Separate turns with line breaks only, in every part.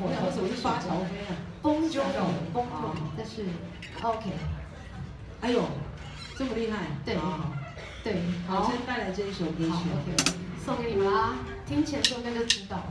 火，或者我是发条
飞啊，
崩就有，崩就好，但是 OK。
哎呦，这么厉害，对，
对，好，先
带来这一首歌曲
送给你们啦，听前奏跟着知道。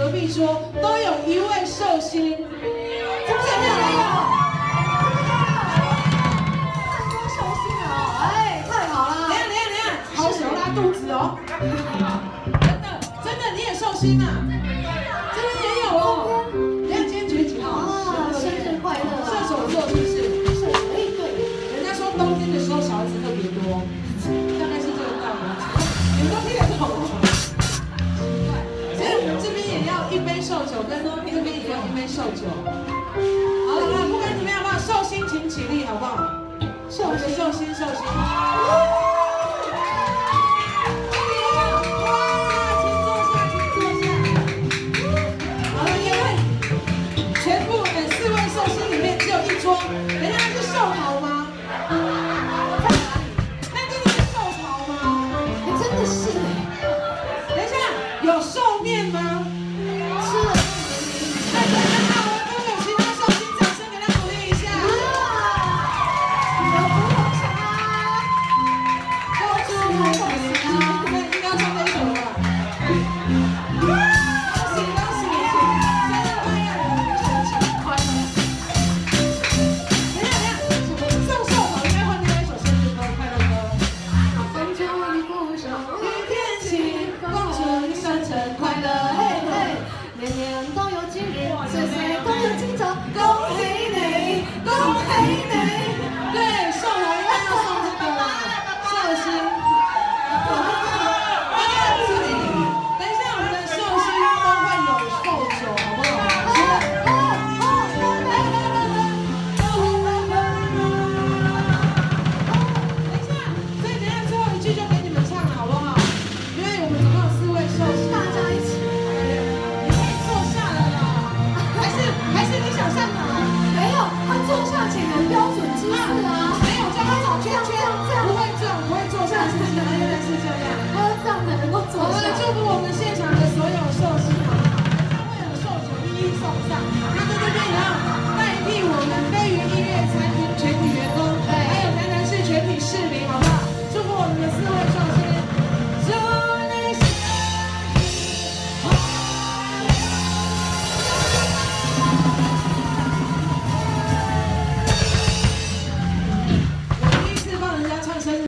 隔壁桌都有一位寿星。真的没有听见没有
太多寿星了诶太好了你看
你看你看好喜欢拉肚子哦真的真的你也寿星啊寿酒。好了，好了，不管怎么样，好不好？寿星请起立，好不好？
寿星，寿
星，寿星。
有今日岁岁都有今朝恭喜你恭喜你。